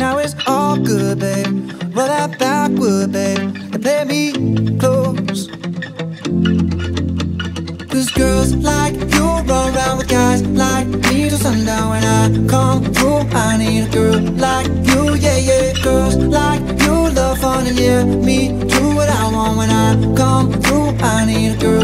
Now it's all good, babe. Roll that backward, babe, and play me close. Cause girls like you run around with guys like me till sundown when I come through. I need a girl like you, yeah, yeah. Girls like you love fun and yeah, me do what I want when I come through. I need a girl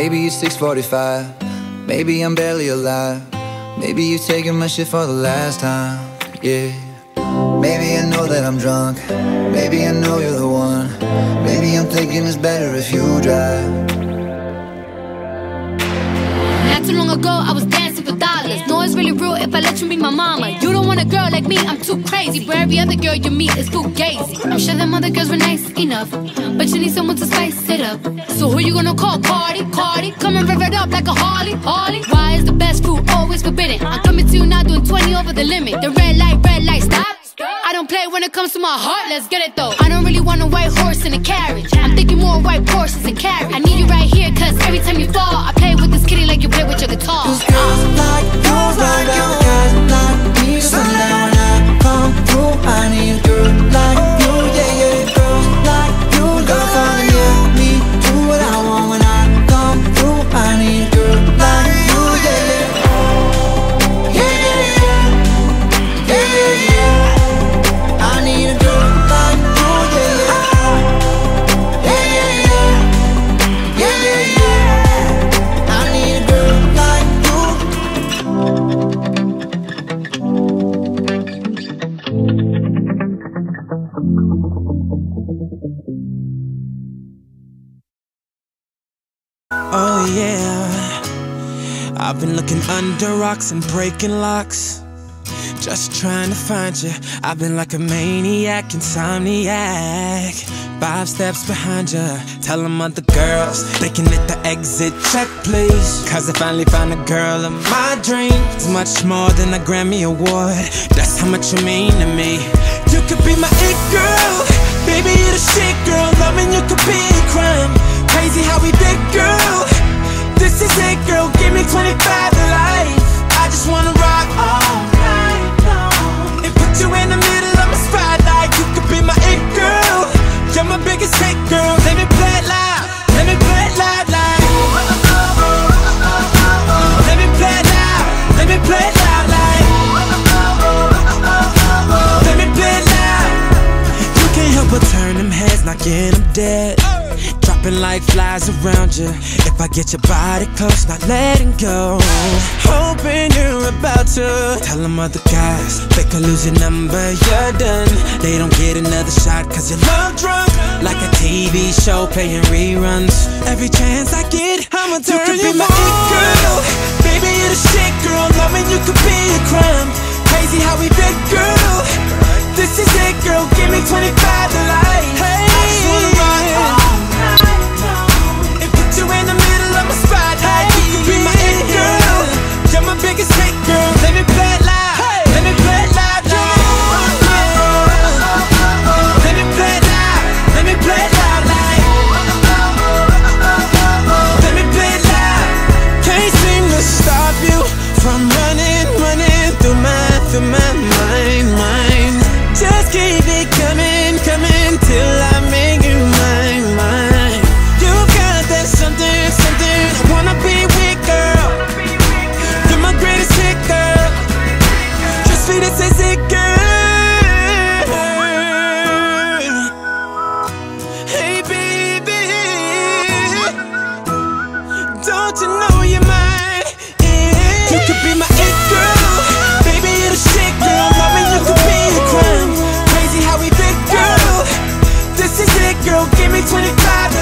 Maybe it's 6:45. Maybe I'm barely alive. Maybe you're taking my shit for the last time. Yeah. Maybe I know that I'm drunk. Maybe I know you're the one. Maybe I'm thinking it's better if you drive. Not too long ago, I was dancing for dollars. No, it's really real if I let you be my mama. Girl like me, I'm too crazy. Where every other girl you meet is too fugazi. I'm sure them other girls were nice enough, but you need someone to spice it up. So who you gonna call? Cardi, Cardi. Come and rev it up like a Harley, Harley. Why is the best food always forbidden? I'm coming to you now, doing 20 over the limit. The red light, red light, stop. I don't play when it comes to my heart, let's get it though. I don't really want a white horse in a carriage. I'm thinking more white horses and carriage. I need you right here, cause every time you fall, I play with this kitty like you play with your guitar. Cause girls like you guys like yeah, I've been looking under rocks and breaking locks. Just trying to find you. I've been like a maniac, insomniac. Five steps behind you. Tell them other girls they can hit the exit check, please. Cause I finally found a girl of my dreams. Much more than a Grammy Award. That's how much you mean to me. You could be my it girl. Baby, you're the shit girl. Loving sunlight flies around you. If I get your body close, not letting go. Hoping you're about to Tell them other guys, they could lose your number, you're done. They don't get another shot cause you're love drunk. Like a TV show playing reruns. Every chance I get, I'ma turn you, you could be my on. it girl. Baby, you're the shit girl, loving you could be Twenty-five.